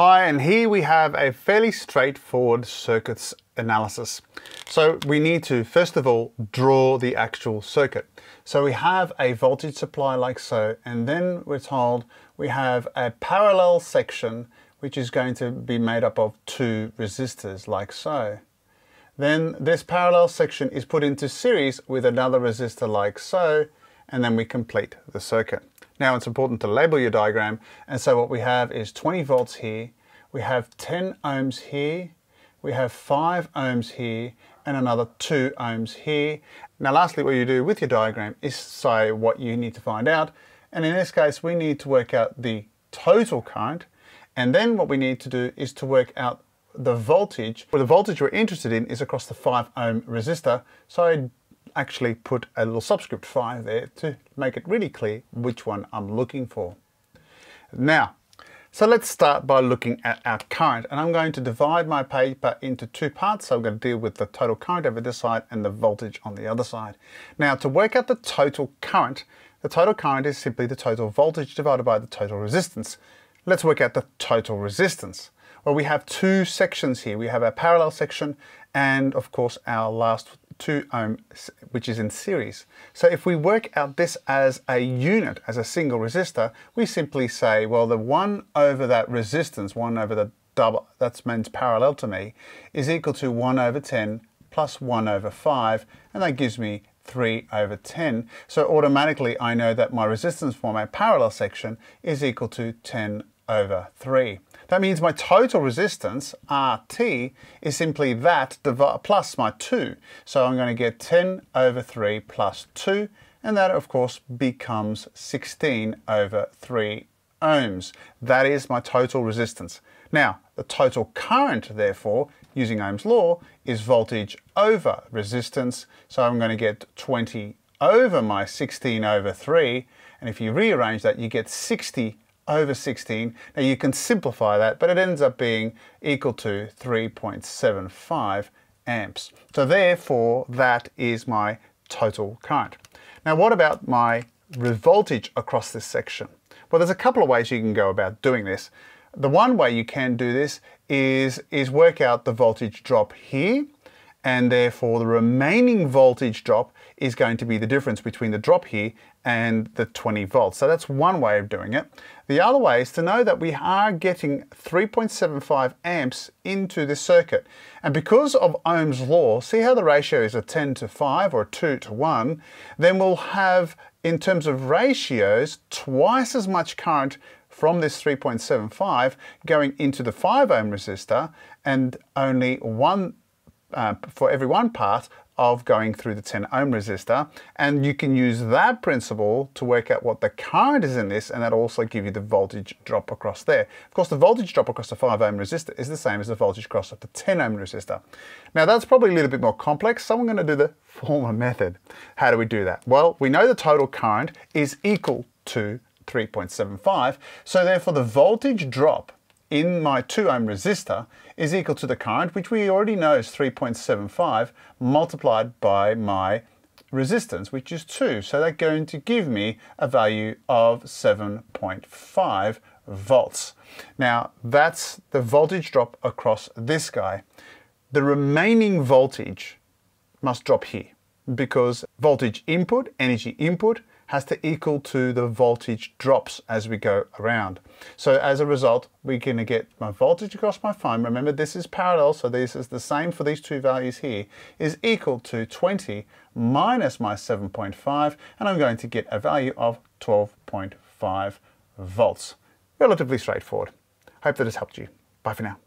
Hi, and here we have a fairly straightforward circuits analysis. So we need to, first of all, draw the actual circuit. So we have a voltage supply like so, and then we're told we have a parallel section which is going to be made up of two resistors like so. Then this parallel section is put into series with another resistor like so, and then we complete the circuit. Now it's important to label your diagram, and so what we have is 20 volts here, we have 10 ohms here, we have 5 ohms here, and another 2 ohms here. Now lastly, what you do with your diagram is say what you need to find out, and in this case we need to work out the total current, and then what we need to do is to work out the voltage. Well, the voltage we're interested in is across the 5 ohm resistor, so I actually put a little subscript 5 there to make it really clear which one I'm looking for. Now, so let's start by looking at our current and I'm going to divide my paper into two parts. So I'm going to deal with the total current over this side and the voltage on the other side. Now to work out the total current, the total current is simply the total voltage divided by the total resistance. Let's work out the total resistance. Well, we have two sections here. We have our parallel section and of course our last 2 ohm, which is in series. So if we work out this as a unit, as a single resistor, we simply say, well, the 1 over that resistance, 1 over the double, that means parallel to me, is equal to 1 over 10 plus 1 over 5, and that gives me 3 over 10. So automatically I know that my resistance for my parallel section is equal to 10 over 3. That means my total resistance, RT, is simply that plus my 2. So I'm going to get 10 over 3 plus 2, and that of course becomes 16 over 3 ohms. That is my total resistance. Now, the total current, therefore, using Ohm's law, is voltage over resistance. So I'm going to get 20 over my 16 over 3. And if you rearrange that, you get 60 over 16. Now you can simplify that, but it ends up being equal to 3.75 amps. So therefore, that is my total current. Now what about my voltage across this section? Well, there's a couple of ways you can go about doing this. The one way you can do this is, is work out the voltage drop here and therefore the remaining voltage drop is going to be the difference between the drop here and the 20 volts. So that's one way of doing it. The other way is to know that we are getting 3.75 amps into the circuit. And because of Ohm's law, see how the ratio is a 10 to 5 or 2 to 1, then we'll have, in terms of ratios, twice as much current from this 3.75 going into the 5 ohm resistor and only one uh, for every one part of going through the 10 ohm resistor and you can use that principle to work out what the current is in this and that also give you the voltage drop across there. Of course the voltage drop across the 5 ohm resistor is the same as the voltage across the 10 ohm resistor. Now that's probably a little bit more complex so I'm going to do the former method. How do we do that? Well we know the total current is equal to 3.75 so therefore the voltage drop in my 2 ohm resistor is equal to the current, which we already know is 3.75, multiplied by my resistance, which is 2. So that's going to give me a value of 7.5 volts. Now, that's the voltage drop across this guy. The remaining voltage must drop here because voltage input, energy input, has to equal to the voltage drops as we go around. So as a result, we're going to get my voltage across my phone. Remember, this is parallel, so this is the same for these two values here, is equal to 20 minus my 7.5, and I'm going to get a value of 12.5 volts. Relatively straightforward. Hope that has helped you. Bye for now.